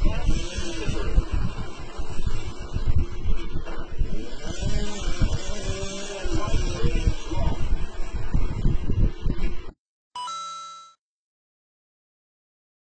Yes.